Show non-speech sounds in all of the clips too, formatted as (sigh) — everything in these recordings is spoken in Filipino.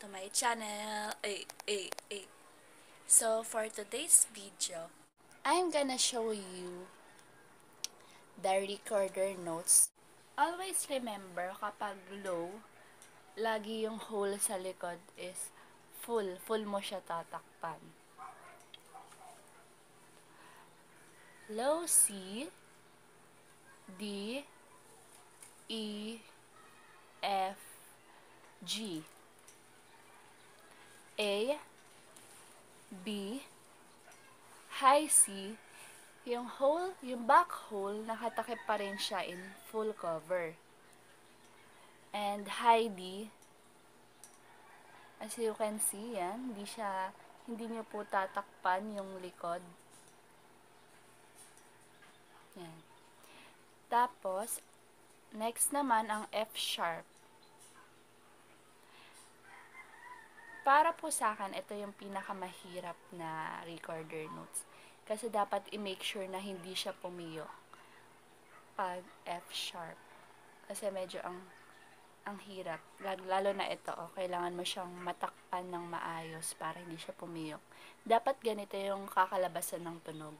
to my channel. Ay, ay, ay. So, for today's video, I'm gonna show you the recorder notes. Always remember, kapag low, lagi yung hole sa likod is full. Full mo siya tatakpan. Low C, D, E, G. A, B, high C, yung hole, yung back hole, nakatakip pa rin siya in full cover. And high D, as you can see, yan, hindi siya, hindi niyo po tatakpan yung likod. Yan. Tapos, next naman ang F sharp. Para po sa akin, ito yung pinakamahirap na recorder notes. Kasi dapat i-make sure na hindi siya pumiyok pag F sharp. Kasi medyo ang ang hirap. Lalo na ito, oh, kailangan mo siyang matakpan ng maayos para hindi siya pumiyok. Dapat ganito yung kakalabasan ng tunog.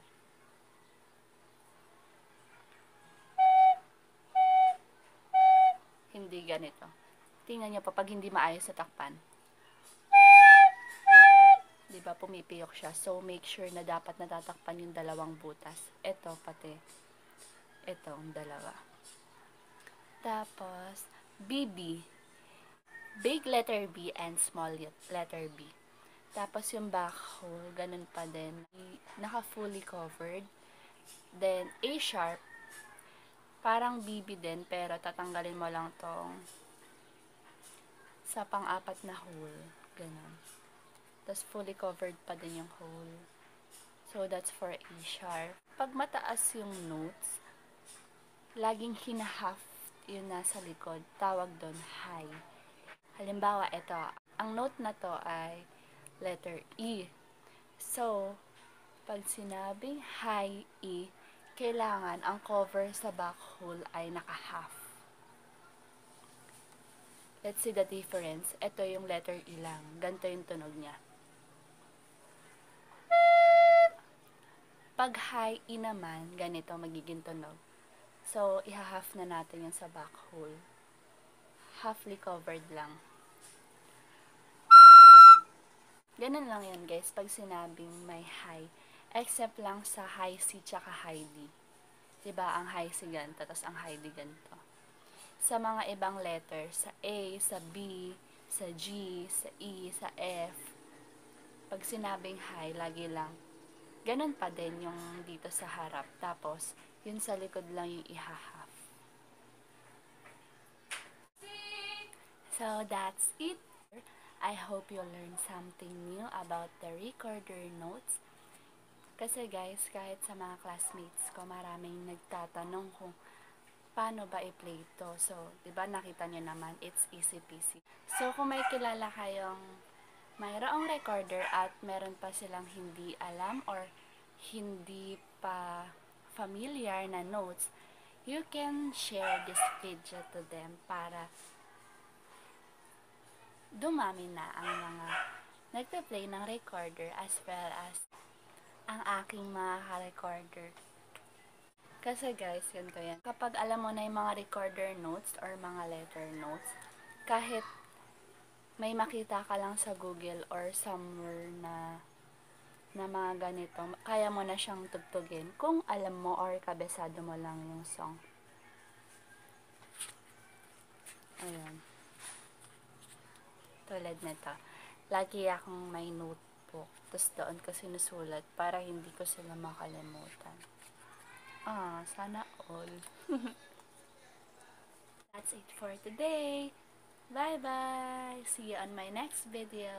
Hindi ganito. Tingnan niyo pa pag hindi maayos na takpan. 'Di ba, pumipiyok siya. So, make sure na dapat natatakpan yung dalawang butas. Ito, pati. Ito, ang dalawa. Tapos, BB. Big letter B and small letter B. Tapos, yung back hole, ganun pa din. Naka-fully covered. Then, A sharp. Parang BB din, pero tatanggalin mo lang tong sa pang-apat na hole. Ganun. Tapos fully covered pa din yung hole. So, that's for A sharp. Pag mataas yung notes, laging hinahaf yung nasa likod. Tawag doon high. Halimbawa, ito. Ang note na to ay letter E. So, pag sinabing high E, kailangan ang cover sa back hole ay naka-half. Let's see the difference. Ito yung letter E lang. Ganito yung tunog niya. Pag high E naman, ganito magiging tunog. So, iha-half na natin yung sa back hole. Halfly covered lang. Ganun lang yan guys, pag sinabing may high. Except lang sa high C tsaka high D. Diba, ang high C ganito, tapos ang high D ganito. Sa mga ibang letters, sa A, sa B, sa G, sa E, sa F, pag sinabing high, lagi lang Ganon pa din yung dito sa harap. Tapos, yun sa likod lang yung ihahaf. So, that's it. I hope you learned something new about the recorder notes. Kasi guys, kahit sa mga classmates ko, maraming nagtatanong kung paano ba i-play ito. So, di ba nakita nyo naman, it's easy peasy. So, kung may kilala kayong mayroong recorder at meron pa silang hindi alam or hindi pa familiar na notes, you can share this video to them para dumami na ang mga nagpe-play ng recorder as well as ang aking mga recorder Kasi guys, ganito yan. Kapag alam mo na yung mga recorder notes or mga letter notes, kahit may makita ka lang sa Google or somewhere na na mga ganito, kaya mo na siyang tugtugin kung alam mo or kabesado mo lang yung song. Ayan. Tulad nito. Lagi akong may notebook. Tapos doon ko sinusulat para hindi ko sila makalimutan. Ah, sana all. (laughs) That's it for today. Bye bye. See you on my next video.